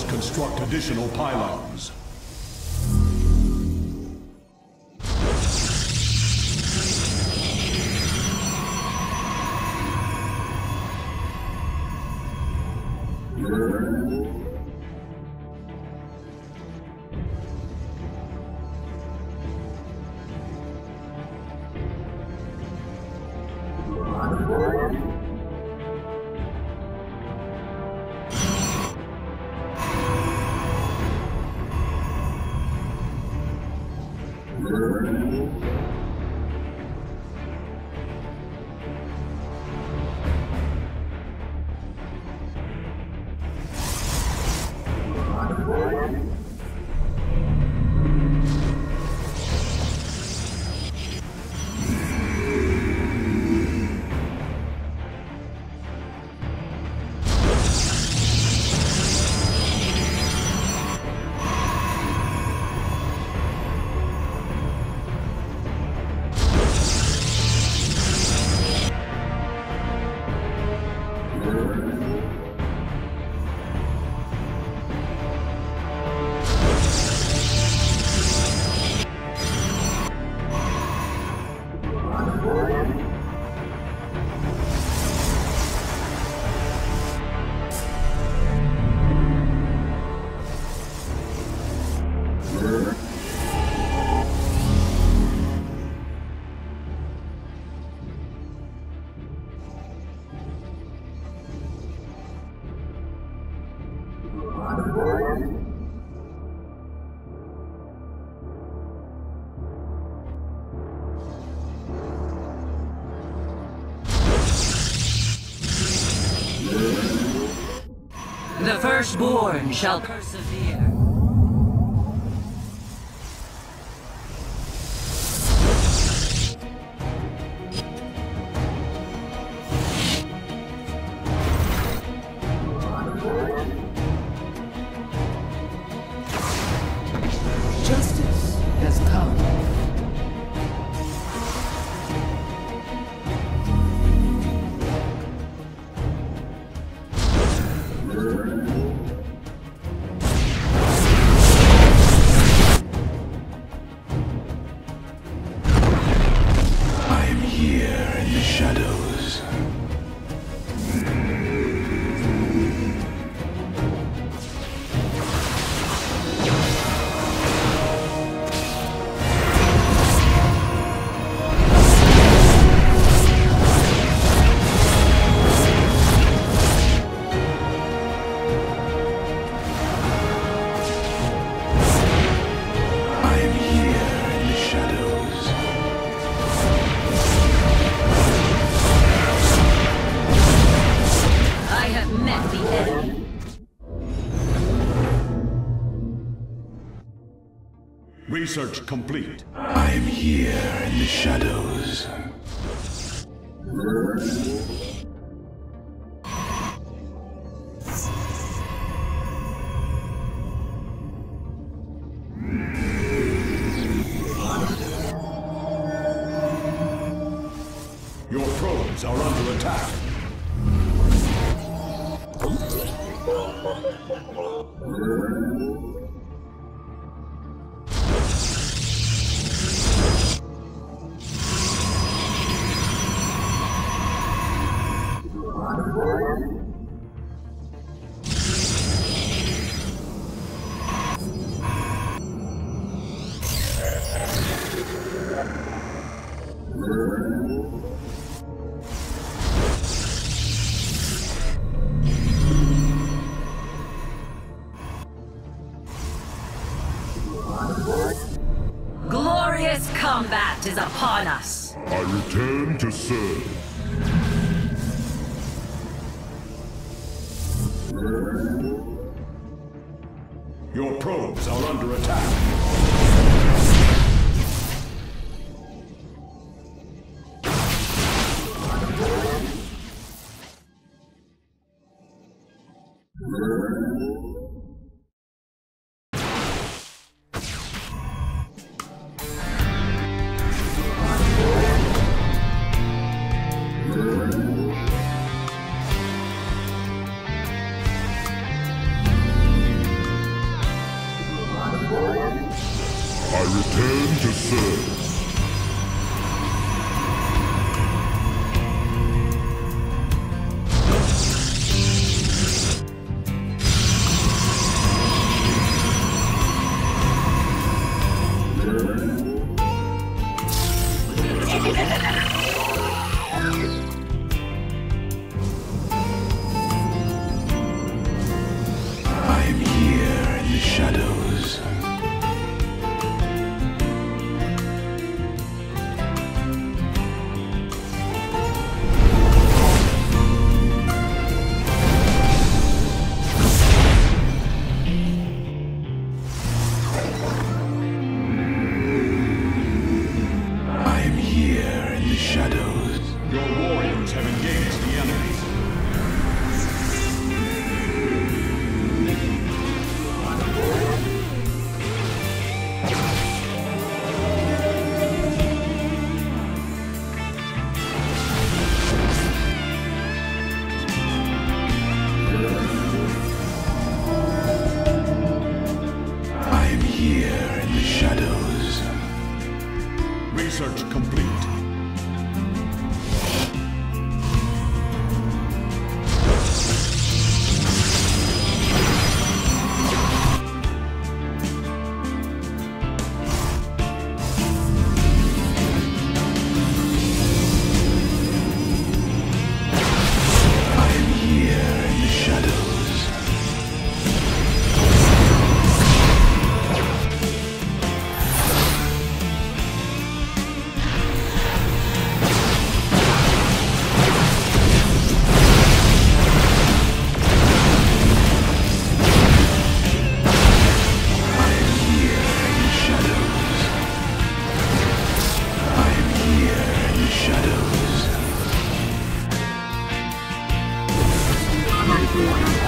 must construct additional pylons. The firstborn shall persevere. Research complete. I am here in the shadows. Your probes are under attack. Glorious combat is upon us. I return to serve. Your probes are under attack. Heaven Order